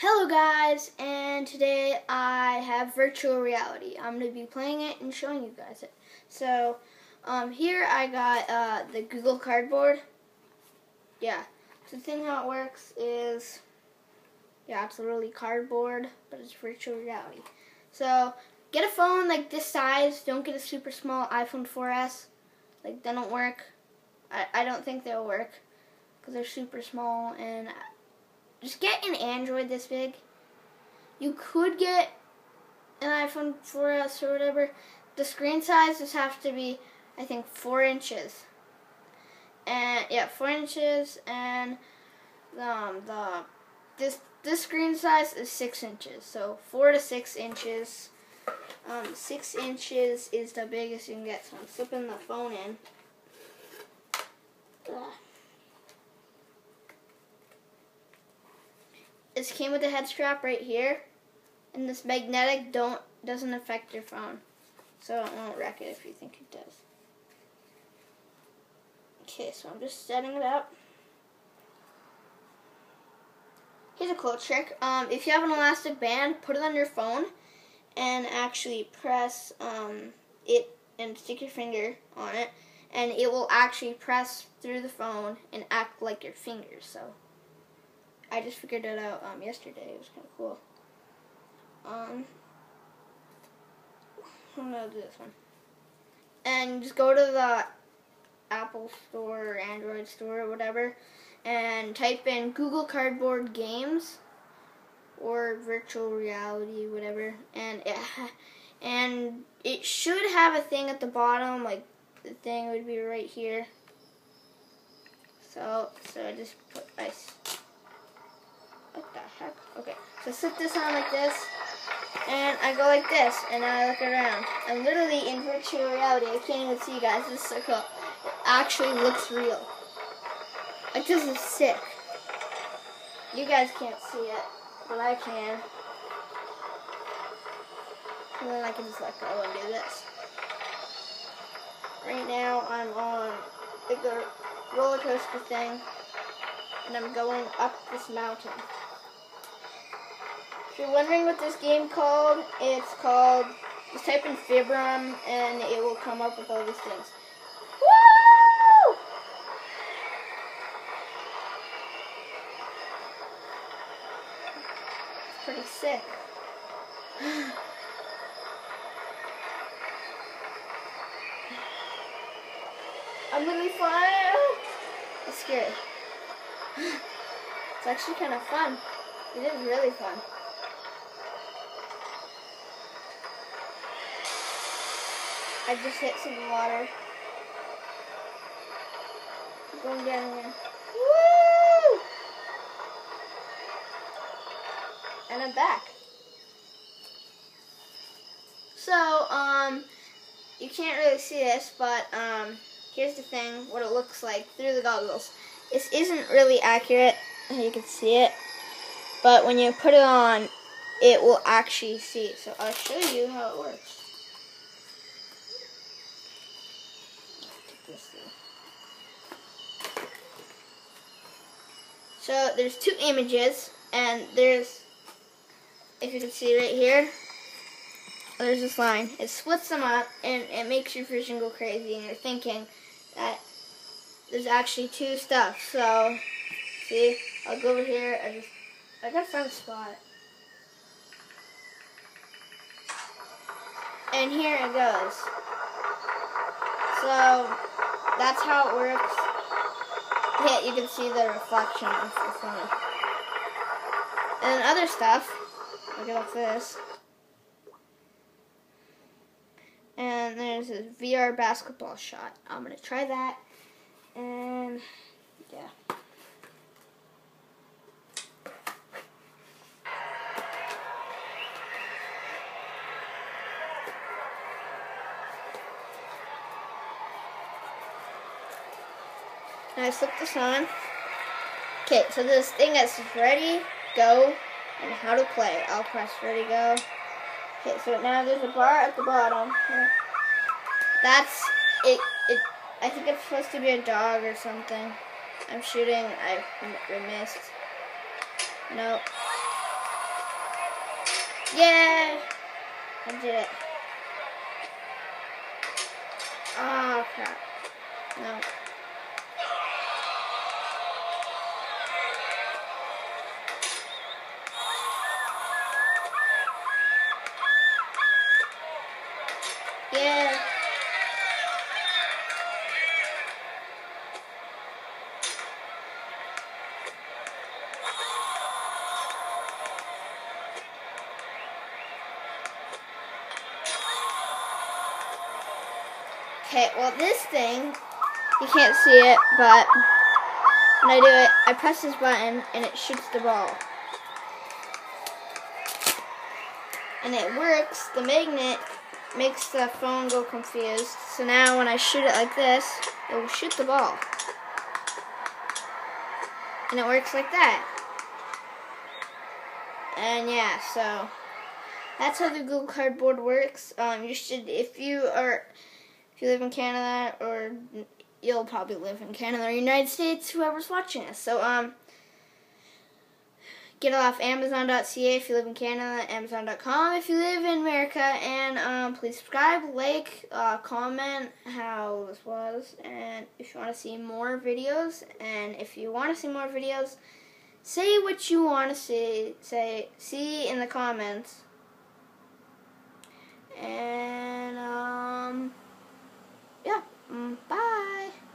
Hello guys, and today I have virtual reality. I'm going to be playing it and showing you guys it. So, um, here I got uh, the Google Cardboard. Yeah, so the thing how it works is, yeah, it's literally cardboard, but it's virtual reality. So, get a phone like this size. Don't get a super small iPhone 4S. Like, they don't work. I, I don't think they'll work because they're super small and just get an Android this big. You could get an iPhone 4S or whatever. The screen size just has to be, I think, four inches. And yeah, four inches, and um, the this this screen size is six inches. So four to six inches. Um, six inches is the biggest you can get. So I'm slipping the phone in. Ugh. This came with a head strap right here, and this magnetic don't doesn't affect your phone, so it won't wreck it if you think it does. Okay, so I'm just setting it up. Here's a cool trick. Um, if you have an elastic band, put it on your phone, and actually press um, it and stick your finger on it, and it will actually press through the phone and act like your fingers. So. I just figured it out um, yesterday. It was kind of cool. Um, I'm gonna do this one. And just go to the Apple Store or Android Store or whatever, and type in Google Cardboard Games or virtual reality, whatever, and it and it should have a thing at the bottom, like the thing would be right here. So so I just put ice. Okay, so sit this on like this, and I go like this, and I look around. I'm literally in virtual reality, I can't even see you guys. This is so cool. It actually looks real. Like this is sick. You guys can't see it, but I can. And then I can just let go and do this. Right now I'm on the roller coaster thing, and I'm going up this mountain. If you're wondering what this game called, it's called, just type in Fibrum and it will come up with all these things. It's pretty sick. I'm literally flying. It's scary. It's actually kind of fun. It is really fun. I just hit some water. I'm Going down here. Woo! And I'm back. So, um, you can't really see this, but, um, here's the thing, what it looks like through the goggles. This isn't really accurate, you can see it, but when you put it on, it will actually see. it. So I'll show you how it works. So there's two images, and there's, if you can see right here, there's this line. It splits them up, and it makes your vision go crazy, and you're thinking that there's actually two stuff. So, see, I'll go over here. I just, I gotta find a spot. And here it goes. So, that's how it works. Yeah, you can see the reflection of the phone. And other stuff, look at this. And there's a VR basketball shot. I'm to try that. And, yeah. I flip this on. Okay, so this thing that's ready, go, and how to play. I'll press ready, go. Okay, so now there's a bar at the bottom. That's it. It. I think it's supposed to be a dog or something. I'm shooting. I, missed. Nope. Yeah! I did it. Oh, crap. No. Yeah. Okay, well this thing, you can't see it, but when I do it, I press this button and it shoots the ball. And it works, the magnet makes the phone go confused. So now when I shoot it like this, it will shoot the ball. And it works like that. And yeah, so that's how the Google Cardboard works. Um, you should, if you are, if you live in Canada, or you'll probably live in Canada or United States, whoever's watching us. So, um, get it off Amazon.ca if you live in Canada, Amazon.com if you live in America, and um, please subscribe, like, uh, comment how this was, and if you want to see more videos, and if you want to see more videos, say what you want to see, say, see in the comments, and, um, yeah, mm, bye.